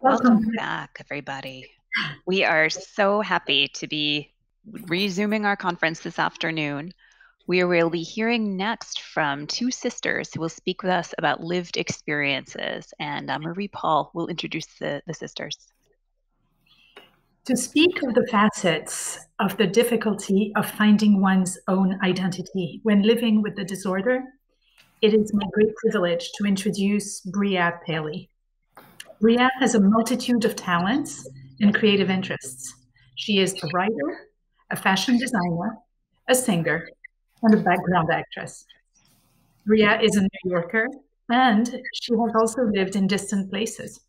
Welcome, Welcome back, everybody. We are so happy to be resuming our conference this afternoon. We will be hearing next from two sisters who will speak with us about lived experiences, and uh, Marie Paul will introduce the, the sisters. To speak of the facets of the difficulty of finding one's own identity when living with the disorder, it is my great privilege to introduce Bria Paley. Bria has a multitude of talents and creative interests. She is a writer, a fashion designer, a singer, and a background actress. Bria is a New Yorker, and she has also lived in distant places.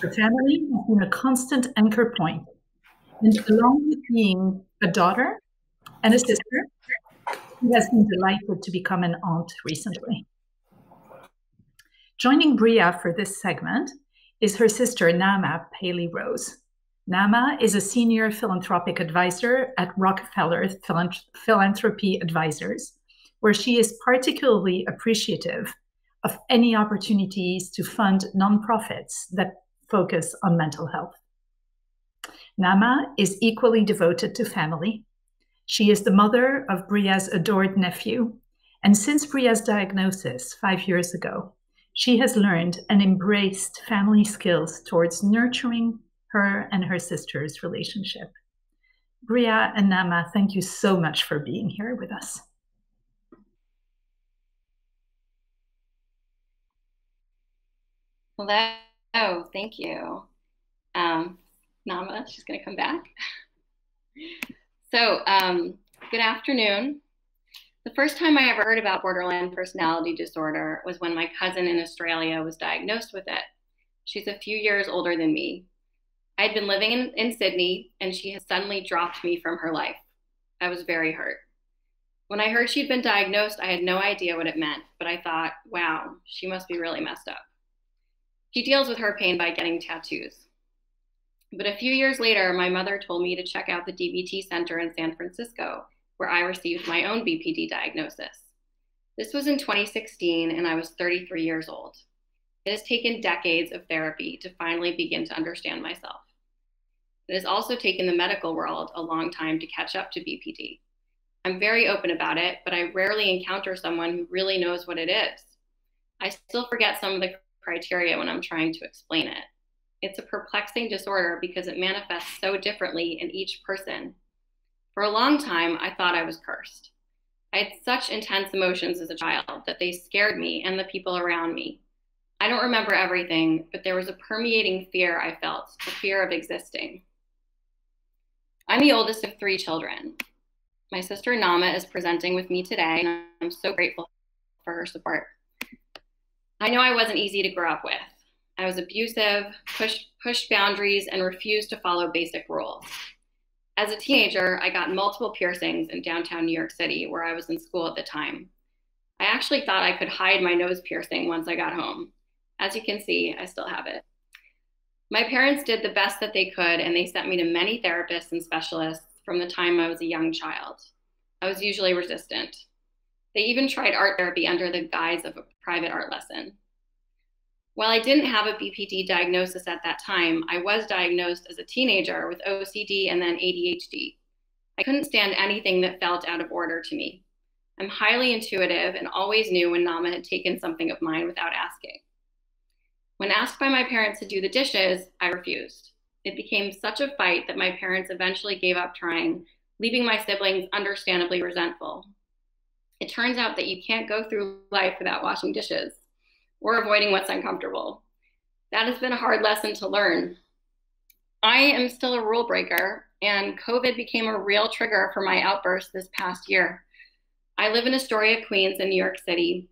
Her family has been a constant anchor point, and along with being a daughter and a sister, she has been delighted to become an aunt recently. Joining Bria for this segment is her sister Naama Paley Rose. Naama is a senior philanthropic advisor at Rockefeller Philanthropy Advisors, where she is particularly appreciative of any opportunities to fund nonprofits that focus on mental health. Nama is equally devoted to family. She is the mother of Bria's adored nephew, and since Bria's diagnosis five years ago, she has learned and embraced family skills towards nurturing her and her sister's relationship. Bria and Naama, thank you so much for being here with us. Hello, thank you. Um, Naama, she's going to come back. so, um, good afternoon. The first time I ever heard about borderline personality disorder was when my cousin in Australia was diagnosed with it. She's a few years older than me. I had been living in, in Sydney and she had suddenly dropped me from her life. I was very hurt. When I heard she'd been diagnosed, I had no idea what it meant, but I thought, wow, she must be really messed up. She deals with her pain by getting tattoos. But a few years later, my mother told me to check out the DBT Center in San Francisco where I received my own BPD diagnosis. This was in 2016, and I was 33 years old. It has taken decades of therapy to finally begin to understand myself. It has also taken the medical world a long time to catch up to BPD. I'm very open about it, but I rarely encounter someone who really knows what it is. I still forget some of the criteria when I'm trying to explain it. It's a perplexing disorder because it manifests so differently in each person for a long time, I thought I was cursed. I had such intense emotions as a child that they scared me and the people around me. I don't remember everything, but there was a permeating fear I felt, the fear of existing. I'm the oldest of three children. My sister Naama is presenting with me today, and I'm so grateful for her support. I know I wasn't easy to grow up with. I was abusive, pushed, pushed boundaries, and refused to follow basic rules. As a teenager, I got multiple piercings in downtown New York City, where I was in school at the time. I actually thought I could hide my nose piercing once I got home. As you can see, I still have it. My parents did the best that they could, and they sent me to many therapists and specialists from the time I was a young child. I was usually resistant. They even tried art therapy under the guise of a private art lesson. While I didn't have a BPD diagnosis at that time, I was diagnosed as a teenager with OCD and then ADHD. I couldn't stand anything that felt out of order to me. I'm highly intuitive and always knew when Naama had taken something of mine without asking. When asked by my parents to do the dishes, I refused. It became such a fight that my parents eventually gave up trying, leaving my siblings understandably resentful. It turns out that you can't go through life without washing dishes or avoiding what's uncomfortable. That has been a hard lesson to learn. I am still a rule breaker, and COVID became a real trigger for my outburst this past year. I live in Astoria, Queens, in New York City.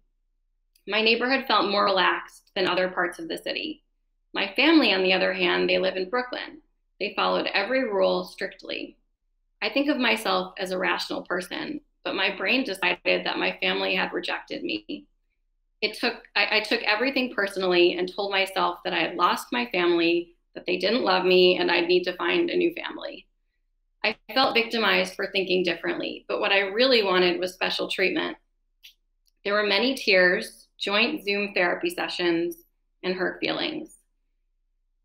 My neighborhood felt more relaxed than other parts of the city. My family, on the other hand, they live in Brooklyn. They followed every rule strictly. I think of myself as a rational person, but my brain decided that my family had rejected me it took I, I, took everything personally and told myself that I had lost my family, that they didn't love me, and I'd need to find a new family. I felt victimized for thinking differently, but what I really wanted was special treatment. There were many tears, joint Zoom therapy sessions, and hurt feelings.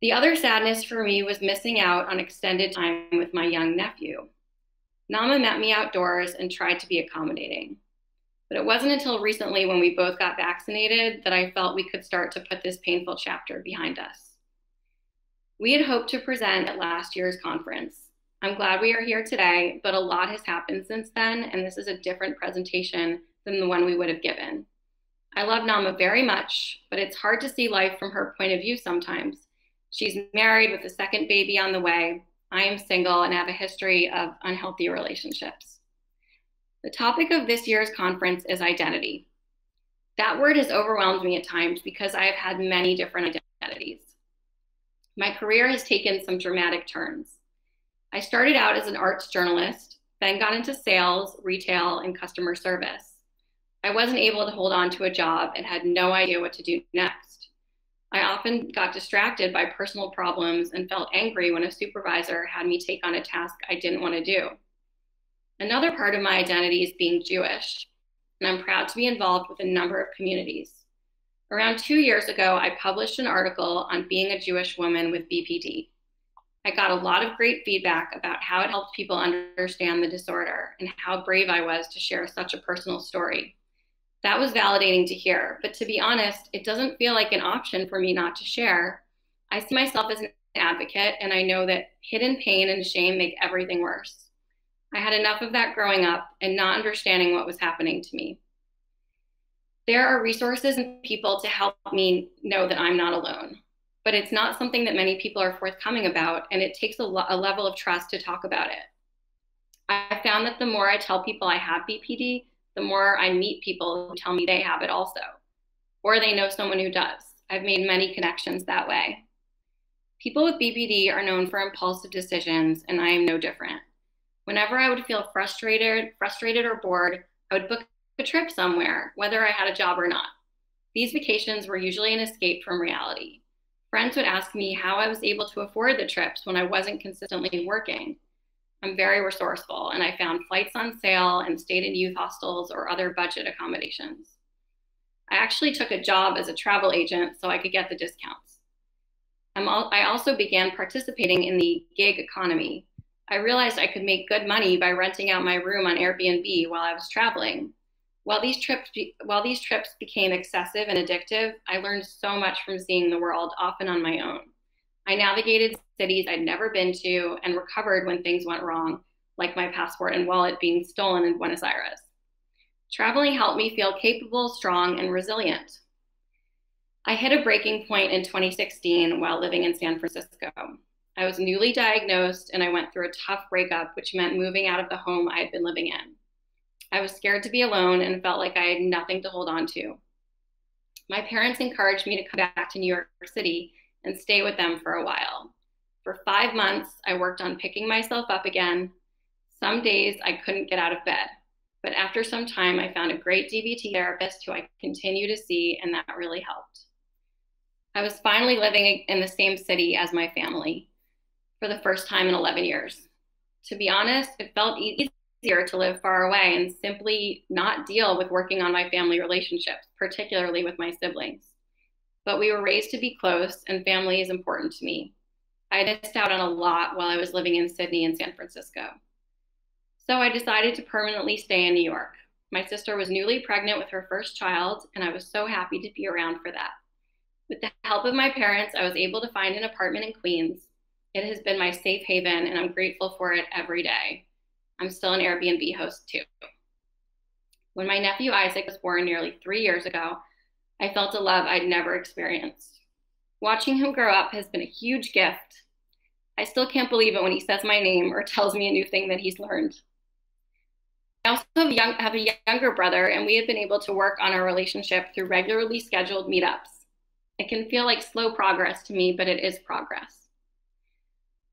The other sadness for me was missing out on extended time with my young nephew. Naama met me outdoors and tried to be accommodating. But it wasn't until recently when we both got vaccinated that I felt we could start to put this painful chapter behind us. We had hoped to present at last year's conference. I'm glad we are here today, but a lot has happened since then, and this is a different presentation than the one we would have given. I love Naama very much, but it's hard to see life from her point of view sometimes. She's married with a second baby on the way. I am single and have a history of unhealthy relationships. The topic of this year's conference is identity. That word has overwhelmed me at times because I have had many different identities. My career has taken some dramatic turns. I started out as an arts journalist, then got into sales, retail, and customer service. I wasn't able to hold on to a job and had no idea what to do next. I often got distracted by personal problems and felt angry when a supervisor had me take on a task I didn't want to do. Another part of my identity is being Jewish, and I'm proud to be involved with a number of communities. Around two years ago, I published an article on being a Jewish woman with BPD. I got a lot of great feedback about how it helped people understand the disorder and how brave I was to share such a personal story that was validating to hear. But to be honest, it doesn't feel like an option for me not to share. I see myself as an advocate, and I know that hidden pain and shame make everything worse. I had enough of that growing up and not understanding what was happening to me. There are resources and people to help me know that I'm not alone, but it's not something that many people are forthcoming about, and it takes a, lo- a level of trust to talk about it. I found that the more I tell people I have BPD, the more I meet people who tell me they have it also, or they know someone who does. I've made many connections that way. People with BPD are known for impulsive decisions, and I am no different. Whenever I would feel frustrated, frustrated or bored, I would book a trip somewhere, whether I had a job or not. These vacations were usually an escape from reality. Friends would ask me how I was able to afford the trips when I wasn't consistently working. I'm very resourceful, and I found flights on sale and stayed in youth hostels or other budget accommodations. I actually took a job as a travel agent so I could get the discounts. I also began participating in the gig economy. I realized I could make good money by renting out my room on Airbnb while I was traveling. While these trips, while these trips became excessive and addictive, I learned so much from seeing the world, often on my own. I navigated cities I'd never been to and recovered when things went wrong, like my passport and wallet being stolen in Buenos Aires. Traveling helped me feel capable, strong, and resilient. I hit a breaking point in 2016 while living in San Francisco. I was newly diagnosed and I went through a tough breakup, which meant moving out of the home I had been living in. I was scared to be alone and felt like I had nothing to hold on to. My parents encouraged me to come back to New York City and stay with them for a while. For five months, I worked on picking myself up again. Some days I couldn't get out of bed, but after some time, I found a great DBT therapist who I continue to see, and that really helped. I was finally living in the same city as my family for the first time in 11 years. To be honest, it felt easier to live far away and simply not deal with working on my family relationships, particularly with my siblings but we were raised to be close, and family is important to me. I missed out on a lot while I was living in Sydney and San Francisco. So I decided to permanently stay in New York. My sister was newly pregnant with her first child, and I was so happy to be around for that. With the help of my parents, I was able to find an apartment in Queens. It has been my safe haven, and I'm grateful for it every day. I'm still an Airbnb host too. When my nephew Isaac was born nearly three years ago, I felt a love I'd never experienced. Watching him grow up has been a huge gift. I still can't believe it when he says my name or tells me a new thing that he's learned. I also have, young, have a younger brother, and we have been able to work on our relationship through regularly scheduled meetups. It can feel like slow progress to me, but it is progress.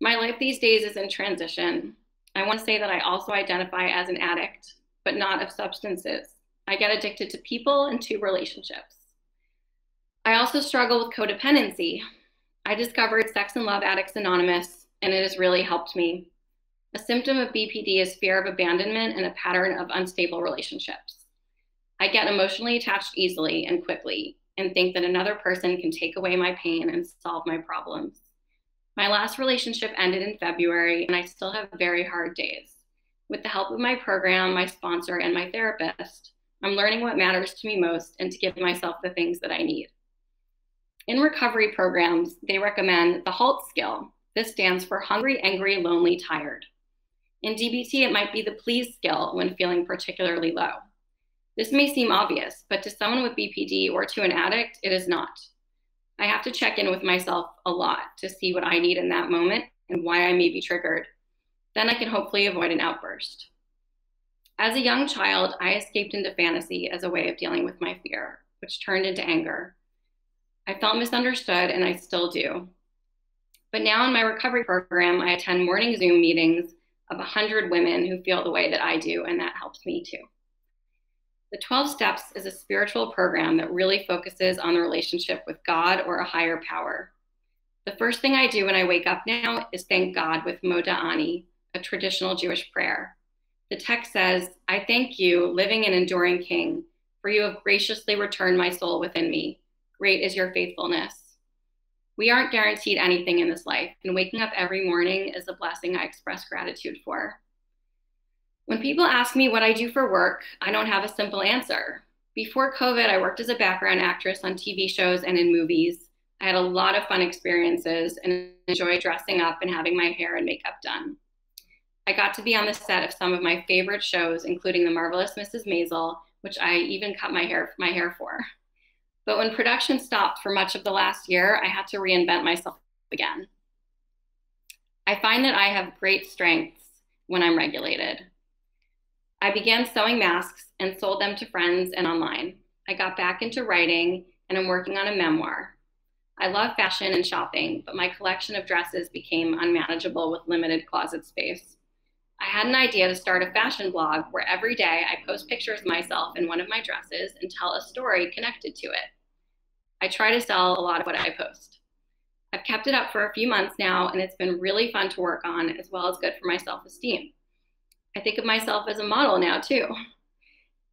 My life these days is in transition. I want to say that I also identify as an addict, but not of substances. I get addicted to people and to relationships. I also struggle with codependency. I discovered Sex and Love Addicts Anonymous, and it has really helped me. A symptom of BPD is fear of abandonment and a pattern of unstable relationships. I get emotionally attached easily and quickly and think that another person can take away my pain and solve my problems. My last relationship ended in February, and I still have very hard days. With the help of my program, my sponsor, and my therapist, I'm learning what matters to me most and to give myself the things that I need. In recovery programs, they recommend the HALT skill. This stands for hungry, angry, lonely, tired. In DBT, it might be the please skill when feeling particularly low. This may seem obvious, but to someone with BPD or to an addict, it is not. I have to check in with myself a lot to see what I need in that moment and why I may be triggered. Then I can hopefully avoid an outburst. As a young child, I escaped into fantasy as a way of dealing with my fear, which turned into anger. I felt misunderstood, and I still do. But now in my recovery program, I attend morning Zoom meetings of 100 women who feel the way that I do, and that helps me too. The 12 Steps is a spiritual program that really focuses on the relationship with God or a higher power. The first thing I do when I wake up now is thank God with Moda Ani, a traditional Jewish prayer. The text says, I thank you, living and enduring King, for you have graciously returned my soul within me. Great is your faithfulness. We aren't guaranteed anything in this life, and waking up every morning is a blessing I express gratitude for. When people ask me what I do for work, I don't have a simple answer. Before COVID, I worked as a background actress on TV shows and in movies. I had a lot of fun experiences and enjoy dressing up and having my hair and makeup done. I got to be on the set of some of my favorite shows, including The Marvelous Mrs. Maisel, which I even cut my hair my hair for. But when production stopped for much of the last year, I had to reinvent myself again. I find that I have great strengths when I'm regulated. I began sewing masks and sold them to friends and online. I got back into writing and I'm working on a memoir. I love fashion and shopping, but my collection of dresses became unmanageable with limited closet space. I had an idea to start a fashion blog where every day I post pictures of myself in one of my dresses and tell a story connected to it. I try to sell a lot of what I post. I've kept it up for a few months now, and it's been really fun to work on, as well as good for my self esteem. I think of myself as a model now too.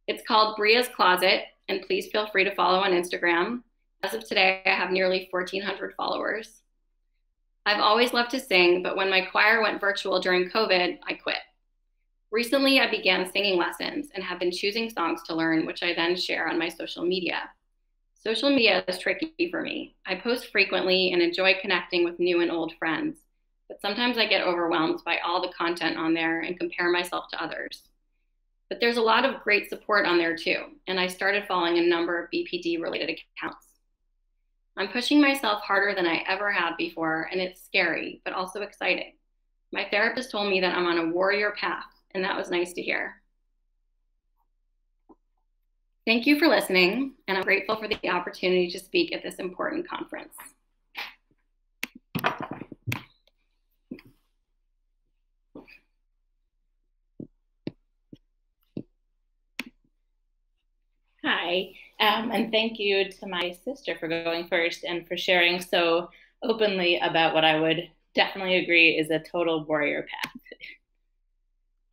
It's called Bria's Closet, and please feel free to follow on Instagram. As of today, I have nearly 1,400 followers. I've always loved to sing, but when my choir went virtual during COVID, I quit. Recently, I began singing lessons and have been choosing songs to learn, which I then share on my social media. Social media is tricky for me. I post frequently and enjoy connecting with new and old friends but sometimes I get overwhelmed by all the content on there and compare myself to others. But there's a lot of great support on there too, and I started following a number of BPD related accounts. I'm pushing myself harder than I ever have before, and it's scary, but also exciting. My therapist told me that I'm on a warrior path, and that was nice to hear. Thank you for listening, and I'm grateful for the opportunity to speak at this important conference. Hi, um, and thank you to my sister for going first and for sharing so openly about what I would definitely agree is a total warrior path.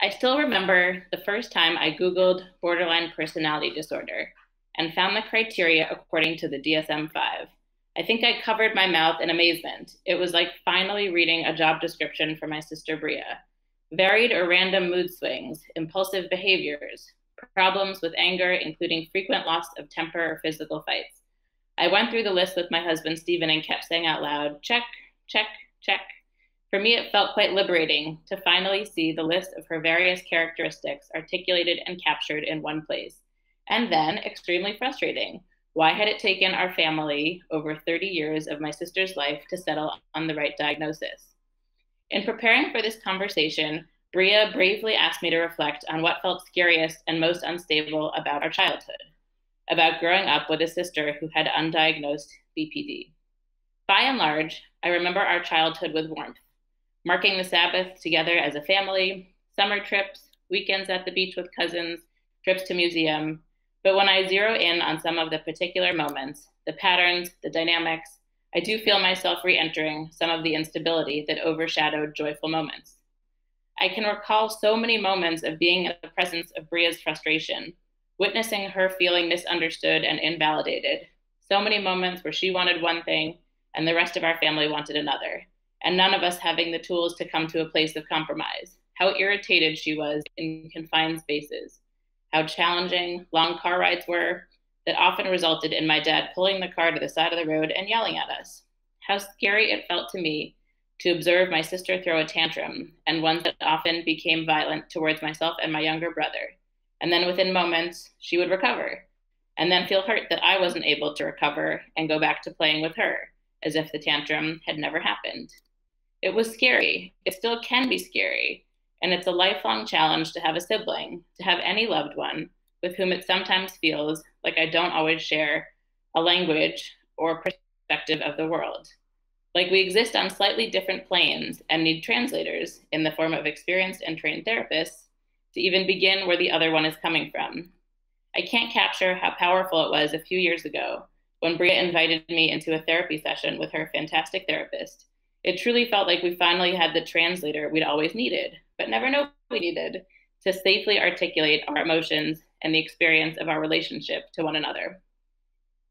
I still remember the first time I Googled borderline personality disorder and found the criteria according to the DSM 5. I think I covered my mouth in amazement. It was like finally reading a job description for my sister Bria. Varied or random mood swings, impulsive behaviors, problems with anger, including frequent loss of temper or physical fights. I went through the list with my husband, Stephen, and kept saying out loud, check, check, check. For me, it felt quite liberating to finally see the list of her various characteristics articulated and captured in one place. And then, extremely frustrating. Why had it taken our family over 30 years of my sister's life to settle on the right diagnosis? In preparing for this conversation, Bria bravely asked me to reflect on what felt scariest and most unstable about our childhood, about growing up with a sister who had undiagnosed BPD. By and large, I remember our childhood with warmth, marking the Sabbath together as a family, summer trips, weekends at the beach with cousins, trips to museum. But when I zero in on some of the particular moments, the patterns, the dynamics, I do feel myself re entering some of the instability that overshadowed joyful moments. I can recall so many moments of being in the presence of Bria's frustration, witnessing her feeling misunderstood and invalidated. So many moments where she wanted one thing and the rest of our family wanted another. and none of us having the tools to come to a place of compromise. How irritated she was in confined spaces. How challenging long car rides were that often resulted in my dad pulling the car to the side of the road and yelling at us. How scary it felt to me to observe my sister throw a tantrum, and one that often became violent towards myself and my younger brother. And then within moments, she would recover, and then feel hurt that I wasn't able to recover and go back to playing with her, as if the tantrum had never happened. It was scary. It still can be scary. And it's a lifelong challenge to have a sibling, to have any loved one with whom it sometimes feels like I don't always share a language or perspective of the world. Like we exist on slightly different planes and need translators in the form of experienced and trained therapists to even begin where the other one is coming from. I can't capture how powerful it was a few years ago when Bria invited me into a therapy session with her fantastic therapist. It truly felt like we finally had the translator we'd always needed, but never know we needed to safely articulate our emotions and the experience of our relationship to one another.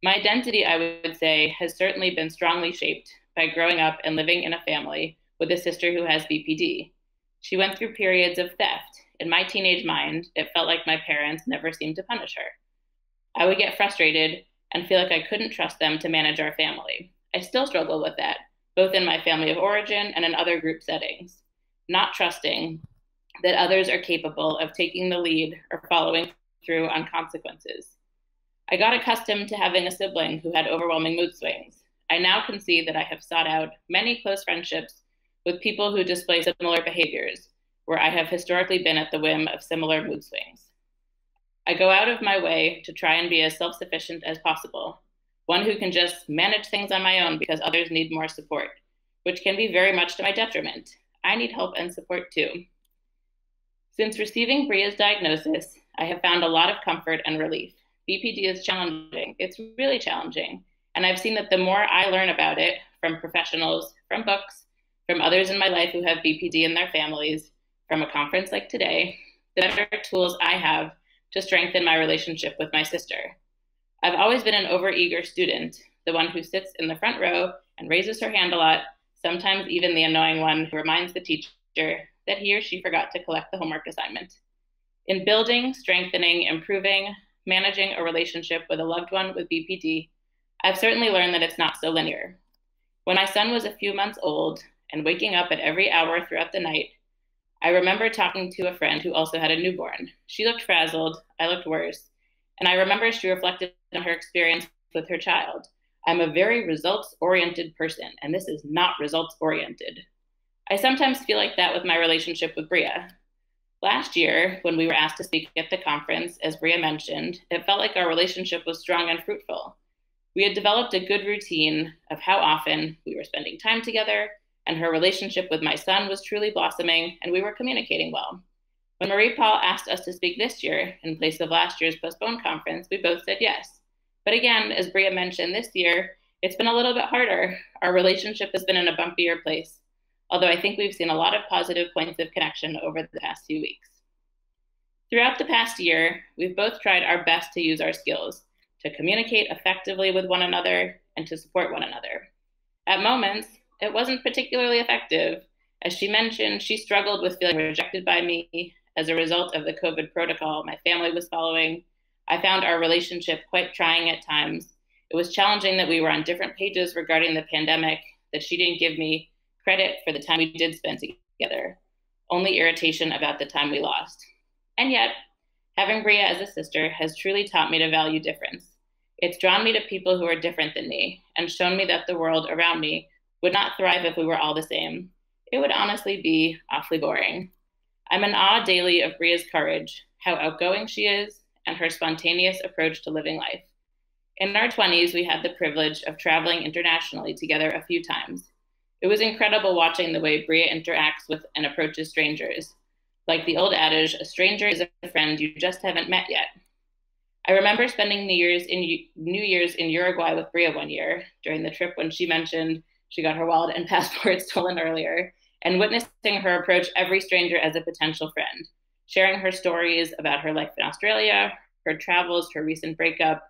My identity, I would say, has certainly been strongly shaped by growing up and living in a family with a sister who has BPD. She went through periods of theft. In my teenage mind, it felt like my parents never seemed to punish her. I would get frustrated and feel like I couldn't trust them to manage our family. I still struggle with that, both in my family of origin and in other group settings. Not trusting that others are capable of taking the lead or following through on consequences. I got accustomed to having a sibling who had overwhelming mood swings. I now can see that I have sought out many close friendships with people who display similar behaviors, where I have historically been at the whim of similar mood swings. I go out of my way to try and be as self sufficient as possible, one who can just manage things on my own because others need more support, which can be very much to my detriment. I need help and support too. Since receiving Bria's diagnosis, I have found a lot of comfort and relief. BPD is challenging. It's really challenging. And I've seen that the more I learn about it from professionals, from books, from others in my life who have BPD in their families, from a conference like today, the better tools I have to strengthen my relationship with my sister. I've always been an overeager student, the one who sits in the front row and raises her hand a lot, sometimes even the annoying one who reminds the teacher that he or she forgot to collect the homework assignment. In building, strengthening, improving, managing a relationship with a loved one with BPD, I've certainly learned that it's not so linear. When my son was a few months old and waking up at every hour throughout the night, I remember talking to a friend who also had a newborn. She looked frazzled, I looked worse, and I remember she reflected on her experience with her child. I'm a very results oriented person, and this is not results oriented. I sometimes feel like that with my relationship with Bria. Last year, when we were asked to speak at the conference, as Bria mentioned, it felt like our relationship was strong and fruitful. We had developed a good routine of how often we were spending time together, and her relationship with my son was truly blossoming, and we were communicating well. When Marie Paul asked us to speak this year in place of last year's postponed conference, we both said yes. But again, as Bria mentioned this year, it's been a little bit harder. Our relationship has been in a bumpier place, although I think we've seen a lot of positive points of connection over the past few weeks. Throughout the past year, we've both tried our best to use our skills to communicate effectively with one another and to support one another. At moments, it wasn't particularly effective. As she mentioned, she struggled with feeling rejected by me as a result of the COVID protocol my family was following. I found our relationship quite trying at times. It was challenging that we were on different pages regarding the pandemic, that she didn't give me credit for the time we did spend together, only irritation about the time we lost. And yet, having Bria as a sister has truly taught me to value difference. It's drawn me to people who are different than me and shown me that the world around me would not thrive if we were all the same. It would honestly be awfully boring. I'm in awe daily of Bria's courage, how outgoing she is, and her spontaneous approach to living life. In our 20s, we had the privilege of traveling internationally together a few times. It was incredible watching the way Bria interacts with and approaches strangers. Like the old adage, a stranger is a friend you just haven't met yet. I remember spending New Year's in New Year's in Uruguay with Bria one year during the trip when she mentioned she got her wallet and passport stolen earlier, and witnessing her approach every stranger as a potential friend, sharing her stories about her life in Australia, her travels, her recent breakup.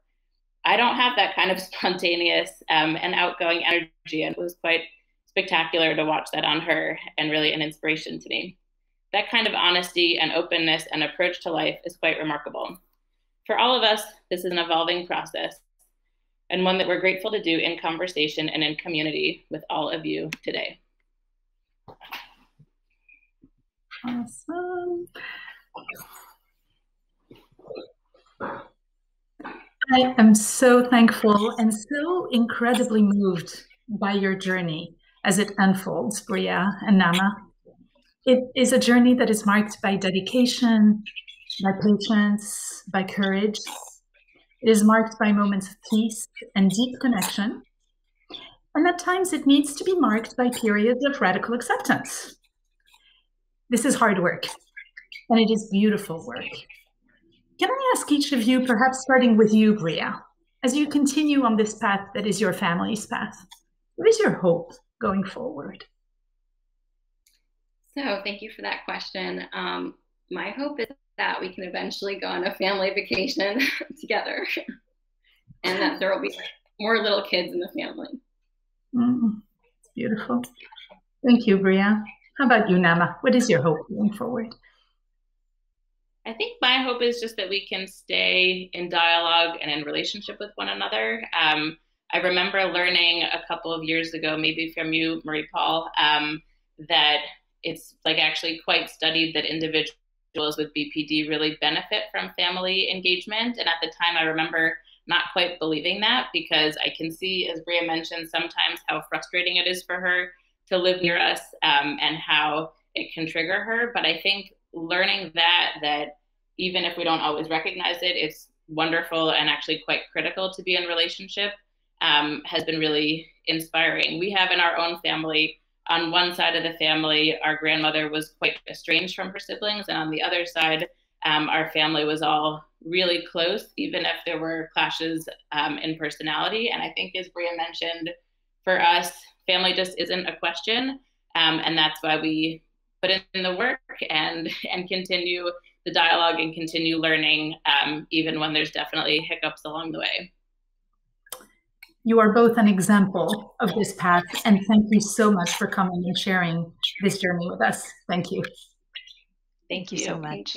I don't have that kind of spontaneous um, and outgoing energy, and it was quite spectacular to watch that on her and really an inspiration to me. That kind of honesty and openness and approach to life is quite remarkable. For all of us, this is an evolving process and one that we're grateful to do in conversation and in community with all of you today. Awesome. I am so thankful and so incredibly moved by your journey as it unfolds, Bria and Naama. It is a journey that is marked by dedication, by patience, by courage. It is marked by moments of peace and deep connection. And at times it needs to be marked by periods of radical acceptance. This is hard work, and it is beautiful work. Can I ask each of you, perhaps starting with you, Bria, as you continue on this path that is your family's path, what is your hope going forward? So, thank you for that question. Um, my hope is that we can eventually go on a family vacation together and that there will be more little kids in the family. Mm, beautiful. Thank you, Bria. How about you, Naama? What is your hope going forward? I think my hope is just that we can stay in dialogue and in relationship with one another. Um, I remember learning a couple of years ago, maybe from you, Marie Paul, um, that it's like actually quite studied that individuals with BPD really benefit from family engagement. And at the time, I remember not quite believing that because I can see, as Bria mentioned, sometimes how frustrating it is for her to live near us um, and how it can trigger her. But I think learning that that even if we don't always recognize it, it's wonderful and actually quite critical to be in relationship um, has been really inspiring. We have in our own family, on one side of the family, our grandmother was quite estranged from her siblings, and on the other side, um, our family was all really close, even if there were clashes um, in personality. And I think, as Bria mentioned, for us, family just isn't a question, um, and that's why we put in the work and and continue the dialogue and continue learning, um, even when there's definitely hiccups along the way. You are both an example of this path, and thank you so much for coming and sharing this journey with us. Thank you. Thank you so much.